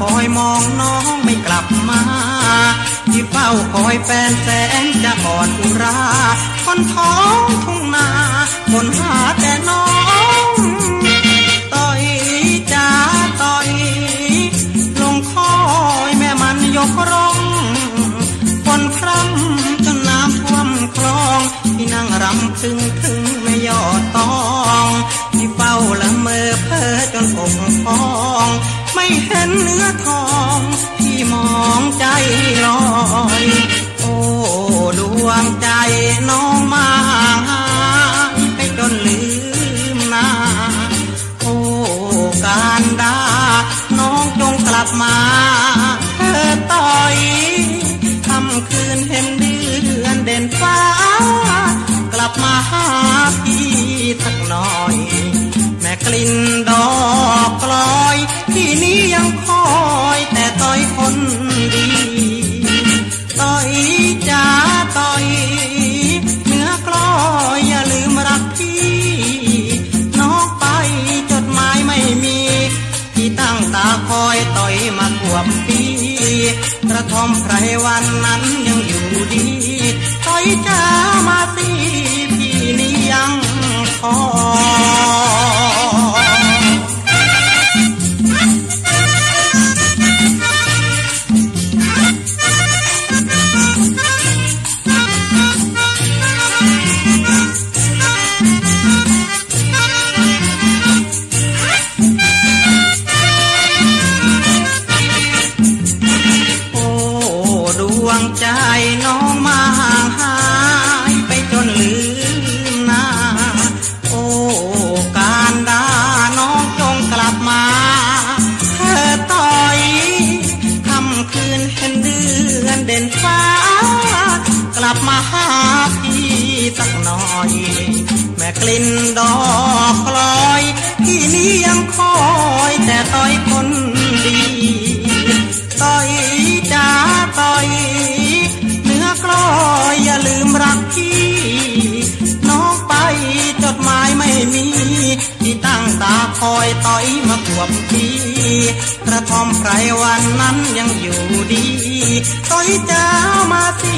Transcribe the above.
คอยมองน้องไม่กลับมา ที่เฝ้าคอยแฟนแสนจะอ่อนอุรา คนท้องทุ่งนาคนหาแต่น้องต่อยจ้าต่อยลงคอยแม่มันยกร้องคนพร่ำจนน้ำท่วมคลองที่นั่งรำพึงพึงไม่ยออตอง ที่เฝ้าละเมอเพ้อจนอกพอง ไม่เห็นเนื้อทองที่มองใจลอย โอ้ดวงใจน้องมาหาให้จนลืมนาโอ้การดาน้องจงกลับมาเธอต่อยค่ำคืนเห็นเดือนเด่นฟ้า กลับมาหาพี่สักหน่อย แม่กลิ่นดอกาคอยต่อยมาขวบปี กระทอมไพรวันนั้นยังอยู่ดี เห็นเดือนเด่นฟ้า กลับมาหาพี่สักหน่อย แม่กลิ่นดอกลอยที่นี้ยังคอยแต่ต้อยคนดีต่อยจ้าต่อยเนื้อกลอยอย่าลืมรักพี่น้องไปจดหมายไม่มีที่ตั้งตาคอยต่อยมาขวบทีกระทอมไพรวันนั้นยังอยู่ ดีต่อยจ้ามาสิ